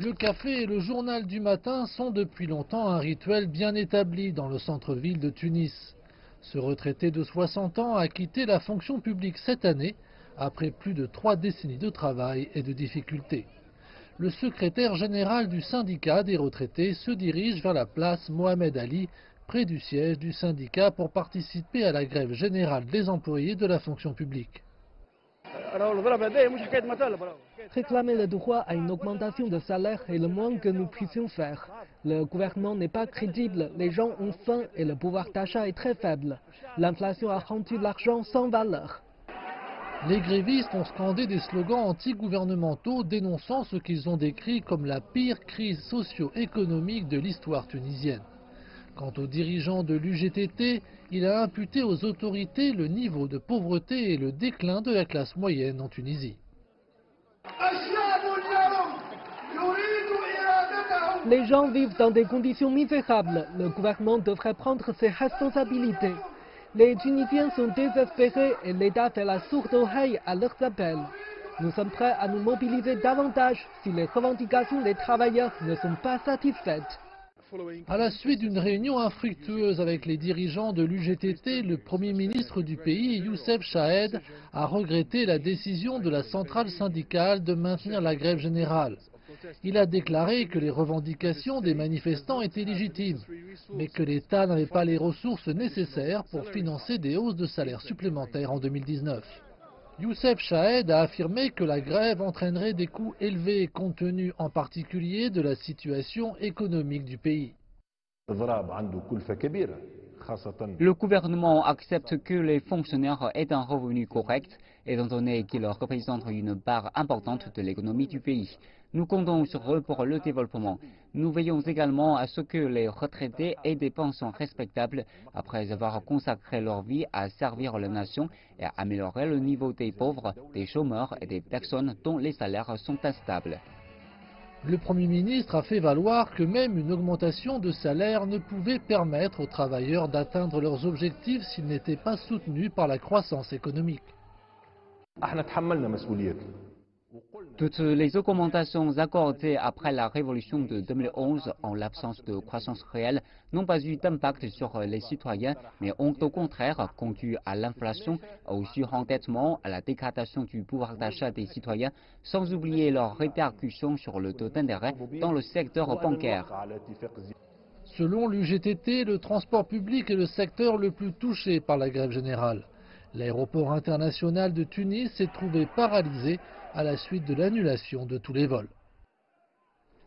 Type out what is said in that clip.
Le café et le journal du matin sont depuis longtemps un rituel bien établi dans le centre-ville de Tunis. Ce retraité de 60 ans a quitté la fonction publique cette année après plus de trois décennies de travail et de difficultés. Le secrétaire général du syndicat des retraités se dirige vers la place Mohamed Ali, près du siège du syndicat pour participer à la grève générale des employés de la fonction publique. Réclamer le droit à une augmentation de salaire est le moins que nous puissions faire. Le gouvernement n'est pas crédible, les gens ont faim et le pouvoir d'achat est très faible. L'inflation a rendu l'argent sans valeur. Les grévistes ont scandé des slogans anti-gouvernementaux dénonçant ce qu'ils ont décrit comme la pire crise socio-économique de l'histoire tunisienne. Quant aux dirigeants de l'UGTT, il a imputé aux autorités le niveau de pauvreté et le déclin de la classe moyenne en Tunisie. Les gens vivent dans des conditions misérables. Le gouvernement devrait prendre ses responsabilités. Les Tunisiens sont désespérés et l'État fait la sourde oreille à leurs appels. Nous sommes prêts à nous mobiliser davantage si les revendications des travailleurs ne sont pas satisfaites. À la suite d'une réunion infructueuse avec les dirigeants de l'UGTT, le Premier ministre du pays, Youssef Chahed, a regretté la décision de la centrale syndicale de maintenir la grève générale. Il a déclaré que les revendications des manifestants étaient légitimes, mais que l'État n'avait pas les ressources nécessaires pour financer des hausses de salaire supplémentaires en 2019. Youssef Chahed a affirmé que la grève entraînerait des coûts élevés compte tenu en particulier de la situation économique du pays. Le gouvernement accepte que les fonctionnaires aient un revenu correct, étant donné qu'ils représentent une part importante de l'économie du pays. Nous comptons sur eux pour le développement. Nous veillons également à ce que les retraités aient des pensions respectables après avoir consacré leur vie à servir la nation et à améliorer le niveau des pauvres, des chômeurs et des personnes dont les salaires sont instables. Le Premier ministre a fait valoir que même une augmentation de salaire ne pouvait permettre aux travailleurs d'atteindre leurs objectifs s'ils n'étaient pas soutenus par la croissance économique. Toutes les augmentations accordées après la révolution de 2011 en l'absence de croissance réelle n'ont pas eu d'impact sur les citoyens, mais ont au contraire conduit à l'inflation, au surendettement, à la dégradation du pouvoir d'achat des citoyens, sans oublier leurs répercussions sur le taux d'intérêt dans le secteur bancaire. Selon l'UGTT, le transport public est le secteur le plus touché par la grève générale. L'aéroport international de Tunis s'est trouvé paralysé à la suite de l'annulation de tous les vols.